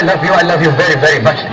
I love you. I love you very, very much.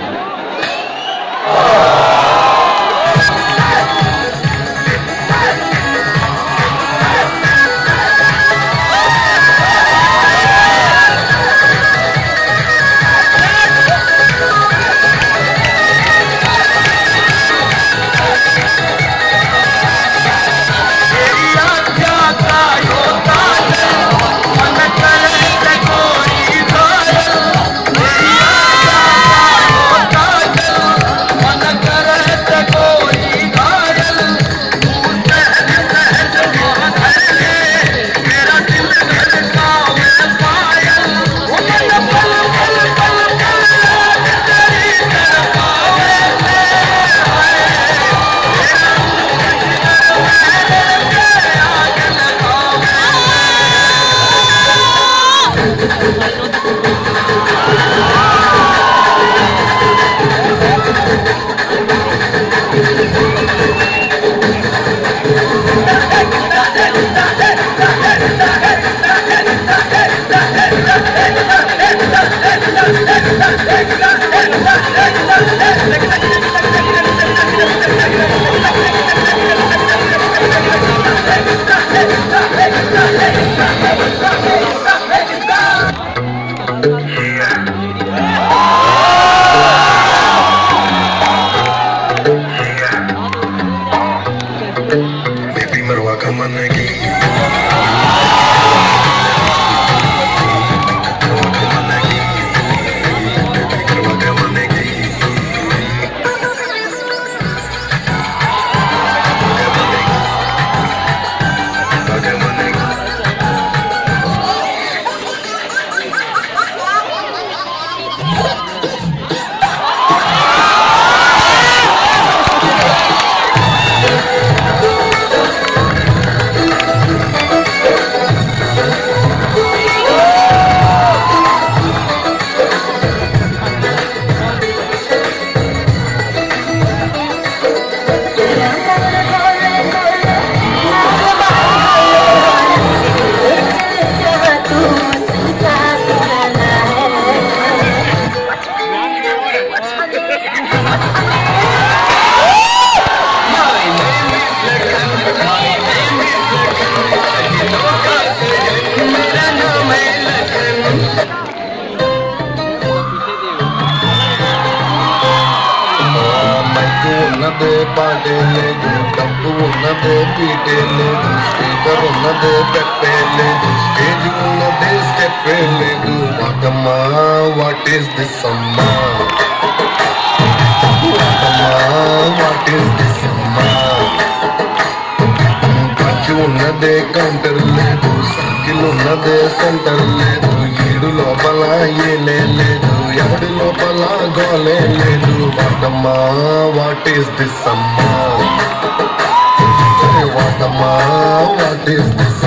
ਬਾਡੇਲੇ ਤੰਬੂ ਉਹਨਾਂ ਦੇ ਪੀਟੇਲੇ ਸਪੀਕਰ ਉਹਨਾਂ ਦੇ ਬੱਟੇਲੇ ਸਟੇਜ ਉਹਨਾਂ ਦੇ ਸਟੇਪੇਲੇ ਵਾਟਮਾ ਵਾਟ ਇਜ਼ ਦਿਸ ਸਮਾ ਵਾਟਮਾ ਵਾਟ ਇਜ਼ ਦਿਸ ਸਮਾ ਕੱਚ ਉਹਨਾਂ ਦੇ ਕਾਉਂਟਰ ਲੈ ਤੂੰ ਸਾਈਕਲ ਉਹਨਾਂ ਦੇ ਸੈਂਟਰ ਲੈ ਤੂੰ ఈడు లోపల ఏలే లేదు ఎవడి లోపల గోలే లేదు. వాటమ్మా వాట్ ఈస్ దిస్ అమ్మా? వాటమ్మా వాట్ ఈస్ దిస్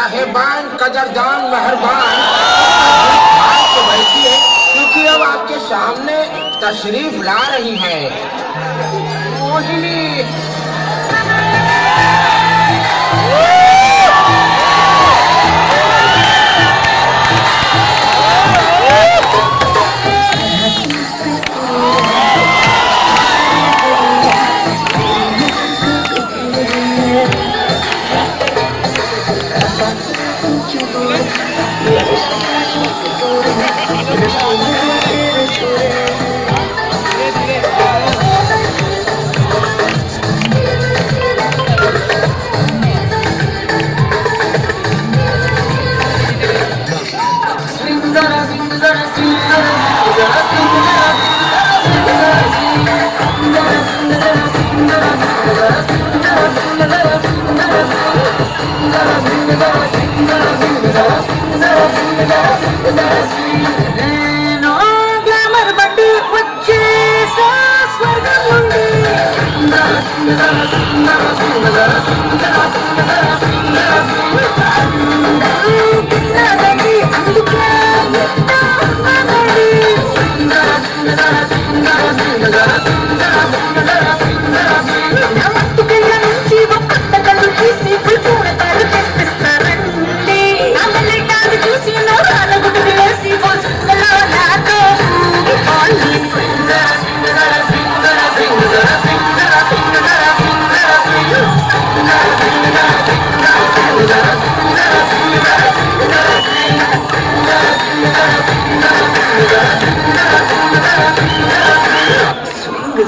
साहेबान कदरदान मेहरबान। तो बैठी है, क्योंकि अब आपके सामने तशरीफ़ ला रही है। मोहिनी। Oh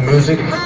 Music.